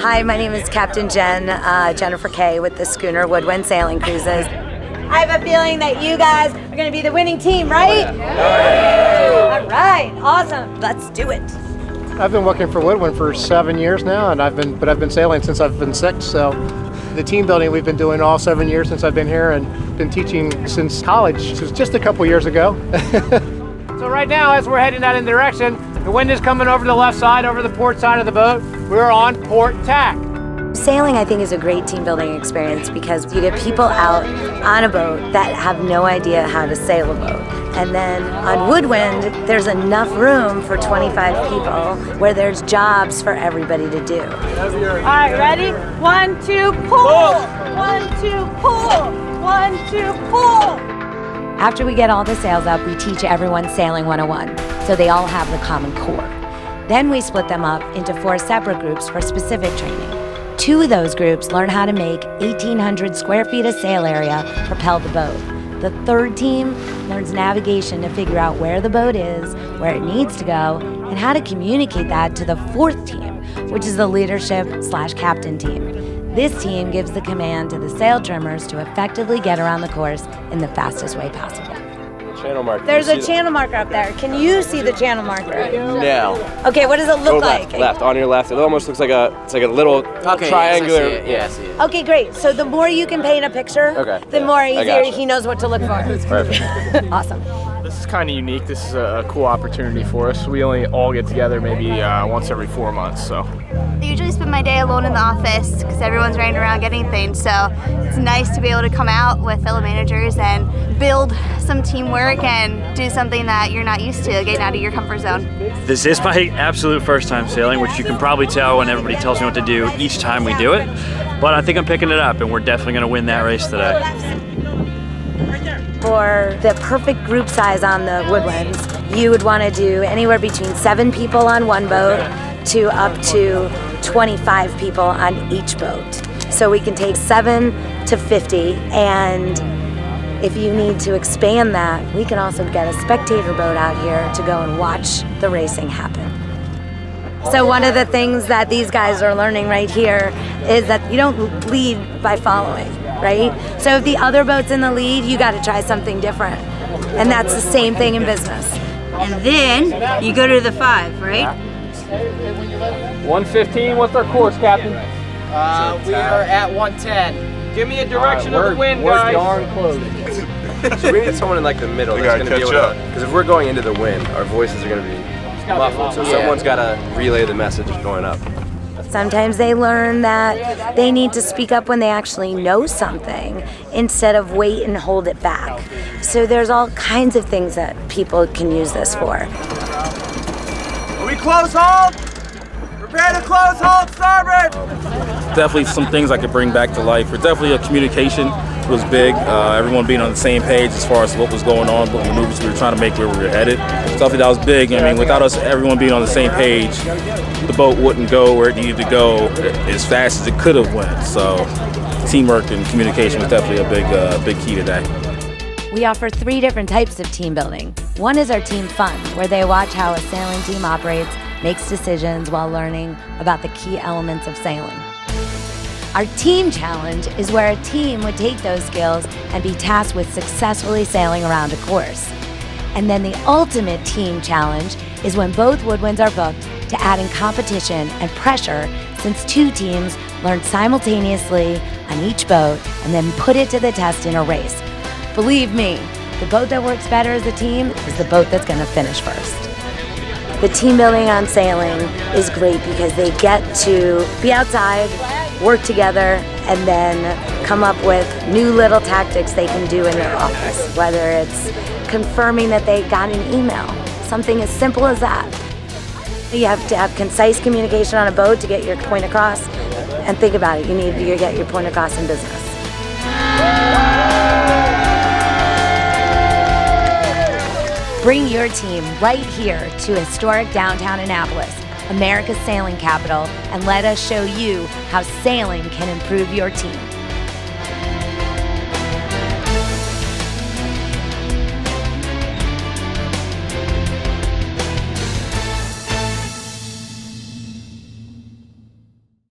Hi, my name is Captain Jen, uh, Jennifer Kay with the schooner Woodwind Sailing Cruises. I have a feeling that you guys are going to be the winning team, right? All right, awesome. Let's do it. I've been working for Woodwind for seven years now, and I've been, but I've been sailing since I've been six. So, the team building we've been doing all seven years since I've been here, and been teaching since college, since just a couple years ago. so right now, as we're heading that in direction, the wind is coming over the left side, over the port side of the boat. We're on port tack. Sailing, I think, is a great team building experience because you get people out on a boat that have no idea how to sail a boat. And then on Woodwind, there's enough room for 25 people where there's jobs for everybody to do. All right, ready? One, two, pull! One, two, pull! One, two, pull! After we get all the sails up, we teach everyone Sailing 101, so they all have the common core. Then we split them up into four separate groups for specific training. Two of those groups learn how to make 1,800 square feet of sail area propel the boat. The third team learns navigation to figure out where the boat is, where it needs to go, and how to communicate that to the fourth team, which is the leadership slash captain team. This team gives the command to the sail trimmers to effectively get around the course in the fastest way possible. Channel marker. There's a channel marker up there. Can you see the channel marker? No. Okay, what does it Go look left, like? left, on your left. It almost looks like a, it's like a little triangular. Yes, I see it. Yeah, I see it. Okay, great. So the more you can paint a picture, Okay, the yeah, more easier gotcha. he knows what to look for. Perfect. awesome. This is kind of unique. This is a, a cool opportunity for us. We only all get together maybe uh, once every four months, so. I usually spend my day alone in the office because everyone's running around getting things. So it's nice to be able to come out with fellow managers and build some teamwork and do something that you're not used to, getting out of your comfort zone. This is my absolute first time sailing, which you can probably tell when everybody tells me what to do each time we do it. But I think I'm picking it up, and we're definitely going to win that race today. For the perfect group size on the Woodwinds, you would want to do anywhere between seven people on one boat to up to 25 people on each boat. So we can take seven to 50 and if you need to expand that, we can also get a spectator boat out here to go and watch the racing happen. So one of the things that these guys are learning right here is that you don't lead by following, right? So if the other boat's in the lead, you got to try something different. And that's the same thing in business. And then you go to the five, right? 115. What's our course, Captain? Uh, we are at 110. Give me a direction of the wind, guys. darn close. so we need someone in like the middle We that's gotta going to be catch able to. Because if we're going into the wind, our voices are going to be muffled. So Yeah. someone's got to relay the message going up. Sometimes they learn that they need to speak up when they actually know something instead of wait and hold it back. So there's all kinds of things that people can use this for. Are we close hold? Prepare to close hold, starboard! definitely some things I could bring back to life. But definitely a communication was big. Uh, everyone being on the same page as far as what was going on, what maneuvers we were trying to make, where we were headed. Stuff that was big. I mean, without us, everyone being on the same page, the boat wouldn't go where it needed to go as fast as it could have went. So, teamwork and communication was definitely a big, uh, big key today. We offer three different types of team building. One is our team fun, where they watch how a sailing team operates, makes decisions while learning about the key elements of sailing. Our team challenge is where a team would take those skills and be tasked with successfully sailing around a course. And then the ultimate team challenge is when both woodwinds are booked to add in competition and pressure since two teams learn simultaneously on each boat and then put it to the test in a race. Believe me, the boat that works better as a team is the boat that's going to finish first. The team building on sailing is great because they get to be outside, work together, and then come up with new little tactics they can do in their office, whether it's confirming that they got an email, something as simple as that. You have to have concise communication on a boat to get your point across, and think about it, you need to get your point across in business. Bring your team right here to historic downtown Annapolis, America's sailing capital, and let us show you how sailing can improve your team.